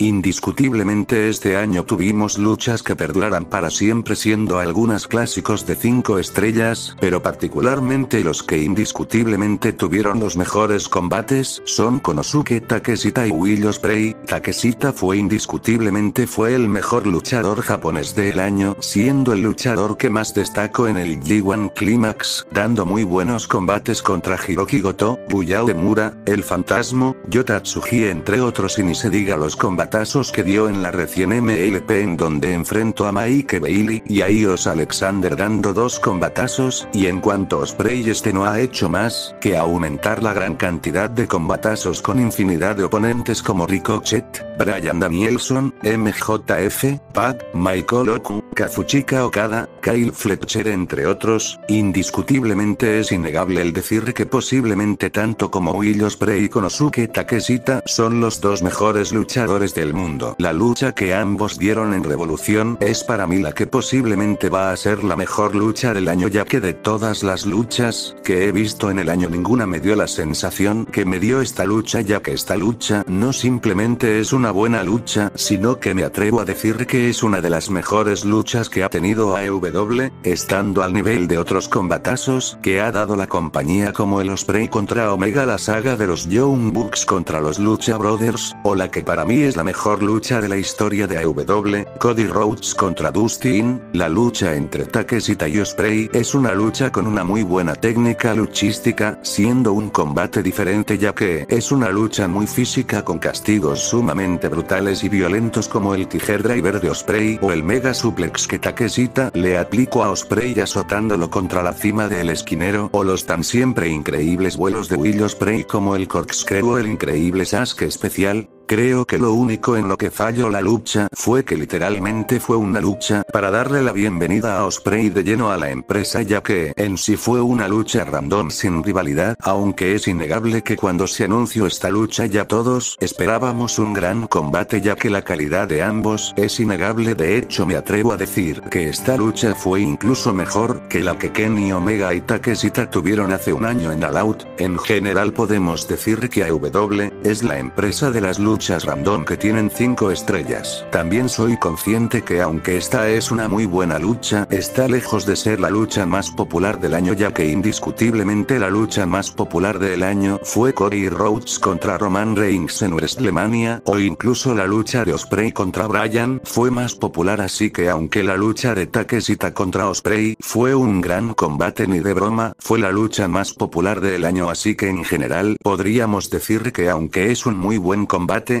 Indiscutiblemente este año tuvimos luchas que perdurarán para siempre siendo algunas clásicos de 5 estrellas, pero particularmente los que indiscutiblemente tuvieron los mejores combates son Konosuke Takeshita y Will Ospreay. Takeshita fue indiscutiblemente fue el mejor luchador japonés del año, siendo el luchador que más destacó en el G1 Climax, dando muy buenos combates contra Hiroki Goto, Buyao Emura, El Fantasma, Yota Tsuji entre otros y ni se diga los combates que dio en la recién MLP en donde enfrentó a Mike Bailey y a Ios Alexander dando dos combatazos, y en cuanto Osprey este no ha hecho más que aumentar la gran cantidad de combatazos con infinidad de oponentes como Ricochet, Brian Danielson, MJF, Pat, Michael Oku, Kazuchika Okada, Kyle Fletcher entre otros, indiscutiblemente es innegable el decir que posiblemente tanto como Will Ospreay y Konosuke Takeshita son los dos mejores luchadores de el mundo. La lucha que ambos dieron en Revolución es para mí la que posiblemente va a ser la mejor lucha del año ya que de todas las luchas que he visto en el año ninguna me dio la sensación que me dio esta lucha ya que esta lucha no simplemente es una buena lucha sino que me atrevo a decir que es una de las mejores luchas que ha tenido AEW, estando al nivel de otros combatazos que ha dado la compañía como el Osprey contra Omega la saga de los Young Bucks contra los Lucha Brothers, o la que para mí es la mejor lucha de la historia de AEW, Cody Rhodes contra Dustin, la lucha entre Takeshita y Osprey es una lucha con una muy buena técnica luchística, siendo un combate diferente ya que es una lucha muy física con castigos sumamente brutales y violentos como el tiger driver de Osprey o el mega suplex que Takeshita le aplicó a Osprey azotándolo contra la cima del esquinero o los tan siempre increíbles vuelos de Will Osprey como el corkscrew o el increíble Sasuke especial, Creo que lo único en lo que falló la lucha fue que literalmente fue una lucha para darle la bienvenida a Osprey de lleno a la empresa ya que en sí fue una lucha random sin rivalidad, aunque es innegable que cuando se anunció esta lucha ya todos esperábamos un gran combate ya que la calidad de ambos es innegable. De hecho me atrevo a decir que esta lucha fue incluso mejor que la que Kenny Omega y Takeshita tuvieron hace un año en All Out, en general podemos decir que AW es la empresa de las luchas random que tienen 5 estrellas. También soy consciente que aunque esta es una muy buena lucha, está lejos de ser la lucha más popular del año ya que indiscutiblemente la lucha más popular del año fue Cody Rhodes contra Roman Reigns en WrestleMania, o incluso la lucha de Osprey contra Bryan fue más popular así que aunque la lucha de Takeshita contra Osprey fue un gran combate ni de broma, fue la lucha más popular del año así que en general podríamos decir que aunque es un muy buen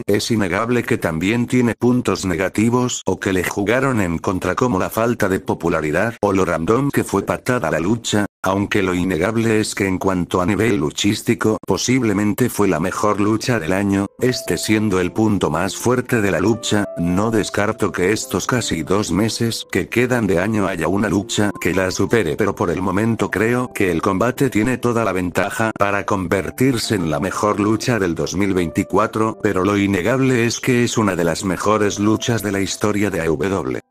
es innegable que también tiene puntos negativos o que le jugaron en contra como la falta de popularidad o lo random que fue patada la lucha, aunque lo innegable es que en cuanto a nivel luchístico posiblemente fue la mejor lucha del año, este siendo el punto más fuerte de la lucha, no descarto que estos casi dos meses que quedan de año haya una lucha que la supere pero por el momento creo que el combate tiene toda la ventaja para convertirse en la mejor lucha del 2024 pero lo innegable es que es una de las mejores luchas de la historia de AW.